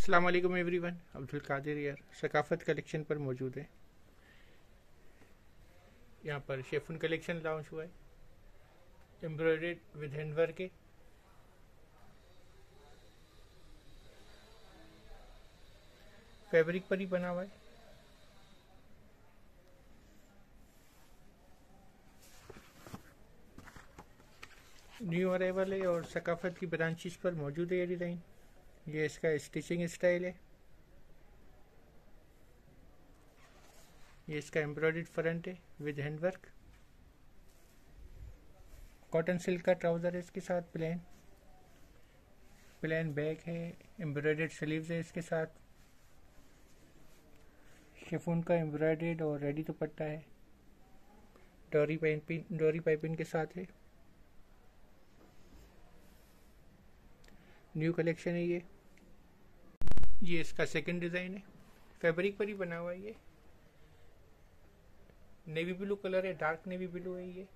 अस्सलाम वालेकुम एवरीवन अब्दुल कादिर यार सकाफत कलेक्शन पर मौजूद है। यहाँ पर शेफुन कलेक्शन लॉन्च हुआ है। एम्ब्रॉयडेड विद हैंडवर्क के। फैब्रिक पर ही बना हुआ है। न्यू अरेवल है और सकाफत की ब्रांचेस पर मौजूद है ये डिज़ाइन ये इसका स्टिचिंग स्टाइल है। ये इसका एम्ब्रॉयड फ्रंट है विद हैंडवर्क कॉटन सिल्क का ट्राउज़र है इसके साथ प्लेन प्लेन बैक है एम्ब्रॉयड स्लीव्स है इसके साथ। शिफोन का एम्ब्रॉयड और रेडी दुपट्टा है। डोरी पाइपिंग डोरी पाइपिंग के साथ है। न्यू कलेक्शन है ये। ये इसका सेकंड डिज़ाइन है। फैब्रिक पर ही बना हुआ है ये। नेवी ब्लू कलर है डार्क नेवी ब्लू है ये।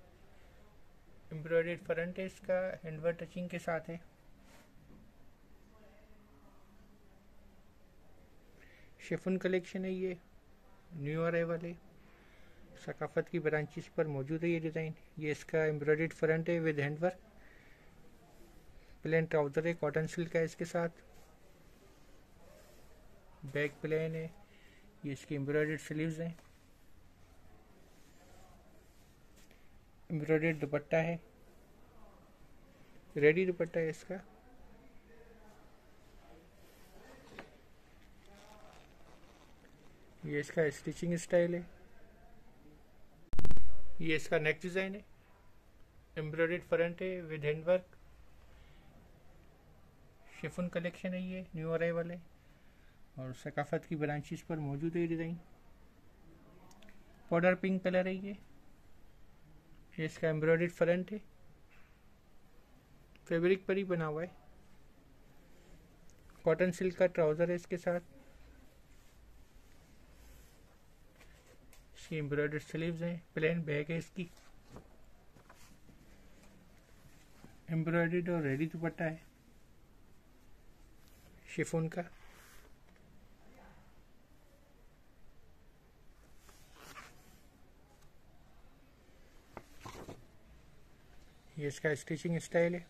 एम्ब्रॉयडेड फ्रंट है इसका हैंडवर्क टचिंग के साथ है। शेफन कलेक्शन है ये न्यू अराइवल है सकाफत की ब्रांचेस पर मौजूद है ये डिज़ाइन ये इसका एम्ब्रॉयडेड फ्रंट है विद हैंडवर्क प्लेन ट्राउज़र है कॉटन सिल्क है इसके साथ। बैक प्लेन है, ये इसकी एम्ब्रॉयड स्लीव्स हैं। एम्ब्रॉयड दुपट्टा है। रेडी दुपट्टा है इसका। ये इसका स्टिचिंग स्टाइल है। ये इसका नेक डिज़ाइन है। एम्ब्रॉयड फ्रंट है विद हैंडवर्क शिफन कलेक्शन है ये, न्यू अराइवल है और सकाफत की ब्रांचेस पर मौजूद है डिज़ाइन। पाउडर पिंक कलर है ये। इसका एम्ब्रॉयड फ्रंट है। फैब्रिक पर ही बना हुआ है। कॉटन सिल्क का ट्राउज़र है इसके साथ। इसकी एम्ब्रॉयड स्लीव्स हैं, प्लेन बैग है इसकी। एम्ब्रॉयड और रेडी दुपट्टा है। शिफोन का। ये इसका स्टिचिंग स्टाइल है।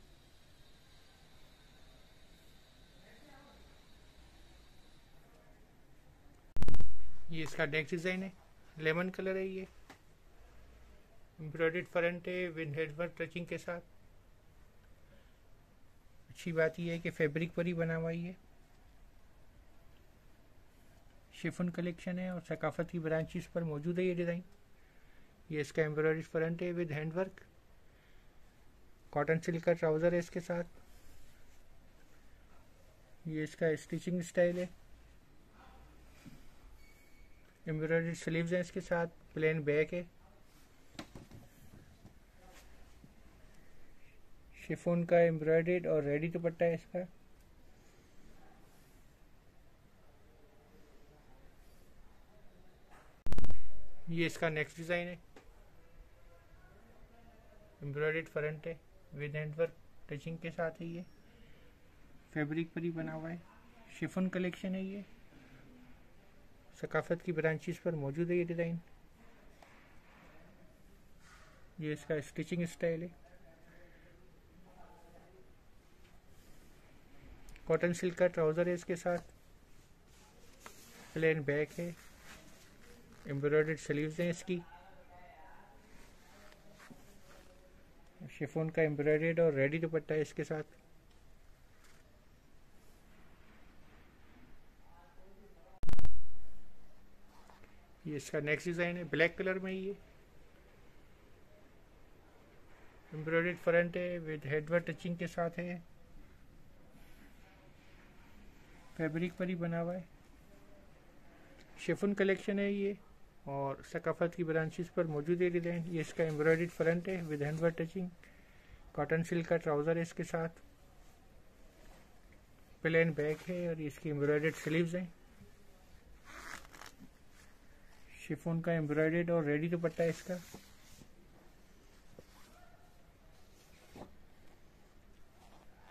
ये इसका डेक डिज़ाइन है। लेमन कलर है ये। एम्ब्रॉयड फ्रंट है विद हेडवर्क टचिंग के साथ। अच्छी बात यह है कि फैब्रिक पर ही बना हुआ है शिफन कलेक्शन है और सकाफत की ब्रांचेस पर मौजूद है ये डिज़ाइन ये इसका एम्ब्रॉयड फ्रंट है विद हैंडवर्क कॉटन सिल्क का ट्राउज़र है इसके साथ। ये इसका स्टिचिंग स्टाइल है। एम्ब्रॉयडरी स्लीव्स हैं इसके साथ। प्लेन बैक है। शिफोन का एम्ब्रॉयडेड और रेडी दुपट्टा है इसका। ये इसका नेक्स्ट डिज़ाइन है। एम्ब्रॉयडेड फ्रंट है विद हैंडवर्क टचिंग के साथ है ये। फैब्रिक पर ही बना हुआ है। शिफन कलेक्शन है ये। सकाफत की ब्रांचेस पर मौजूद है ये डिज़ाइन ये इसका स्टिचिंग स्टाइल है। कॉटन सिल्क का ट्राउज़र है इसके साथ। प्लेन बैक है। एम्ब्रॉयड स्लीव्स हैं इसकी। शिफोन का एम्ब्रॉयड और रेडी दुपट्टा है इसके साथ। ये इसका नेक्स्ट डिज़ाइन है ब्लैक कलर में ये एम्ब्रॉयड फ्रंट है विद हेडवर्क टचिंग के साथ है। फैब्रिक पर ही बना हुआ है। शिफन कलेक्शन है ये। और सकाफत की ब्रांचेस पर मौजूद है डिज़ाइन ये इसका एम्ब्रॉयड फ्रंट है with handwork touching cotton silk का ट्राउज़र है इसके साथ प्लेन बैक है और इसकी एम्ब्रॉयड स्लीव्स हैं। शिफोन का एम्ब्रॉयड और रेडी दुपट्टा है इसका।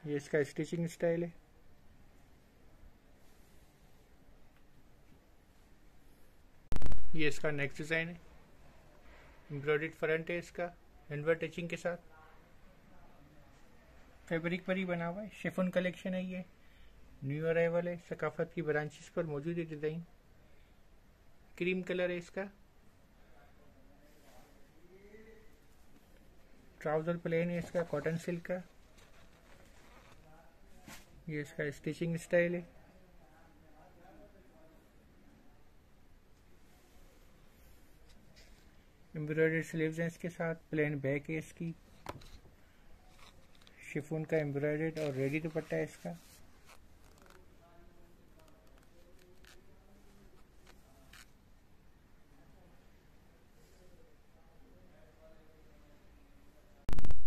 ये इसका स्टिचिंग स्टाइल है। ये इसका नेक्स्ट डिज़ाइन है। एम्ब्रॉयड फ्रंट है इसका हैंडवर्क टचिंग के साथ। फैब्रिक पर ही बना हुआ है शिफन कलेक्शन है ये। न्यू अराइवल है, सकाफत की ब्रांचेस पर मौजूद है डिज़ाइन क्रीम कलर है इसका। ट्राउज़र प्लेन है इसका कॉटन सिल्क का। ये इसका स्टिचिंग स्टाइल है। एम्ब्रॉयडरी स्लीव्स हैं इसके साथ प्लेन बैक है इसकी। शिफोन का एम्ब्रॉयडर्ड और रेडी दुपट्टा है इसका।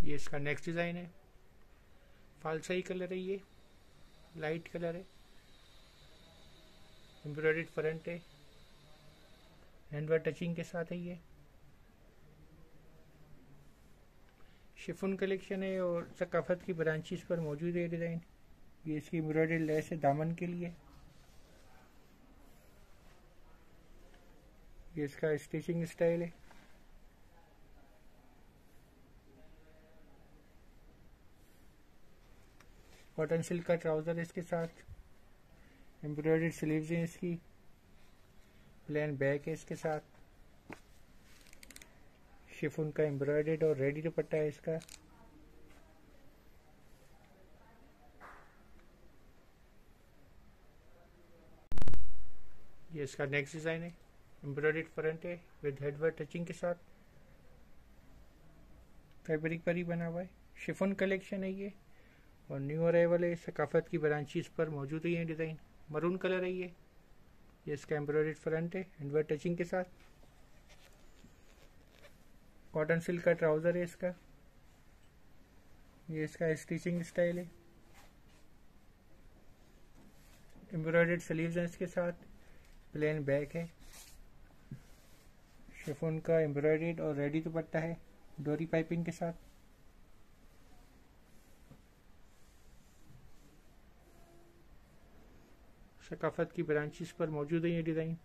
ये इसका नेक्स्ट डिज़ाइन है। फालसाई कलर है ये लाइट कलर है। एम्ब्रॉयडर्ड फ्रंट है। हैंडवर्क टचिंग के साथ है ये। शिफोन कलेक्शन है और सकाफत की ब्रांचेस पर मौजूद है डिज़ाइन। ये इसकी एम्ब्रॉयडरी लेस है दामन के लिए। ये इसका स्टिचिंग स्टाइल है। कॉटन सिल्क का ट्राउज़र इसके साथ। एम्ब्रॉयडरी स्लीव्स हैं इसकी। प्लेन बैक है इसके साथ। शिफोन का एम्ब्रॉयडेड और रेडी दुपट्टा है इसका। ये इसका नेक्स्ट डिज़ाइन है। एम्ब्रॉयडेड फ्रंट है विद हेडवर्क टचिंग के साथ। फैब्रिक पर ही बना हुआ है। शिफोन कलेक्शन है ये। और न्यू अराइवल है सकाफत की ब्रांचेस पर मौजूद है ये डिज़ाइन मरून कलर है ये। ये इसका एम्ब्रॉयडेड फ्रंट है। हैंडवर्क टचिंग के साथ। कॉटन सिल्क का ट्राउज़र है इसका। ये इसका स्टिचिंग स्टाइल है। एम्ब्रॉयडर्ड स्लीव्स हैं इसके साथ। प्लेन बैक है। शिफोन का एम्ब्रॉयडर्ड और रेडी दुपट्टा है। डोरी पाइपिंग के साथ। सकाफत की ब्रांचेस पर मौजूद है ये डिज़ाइन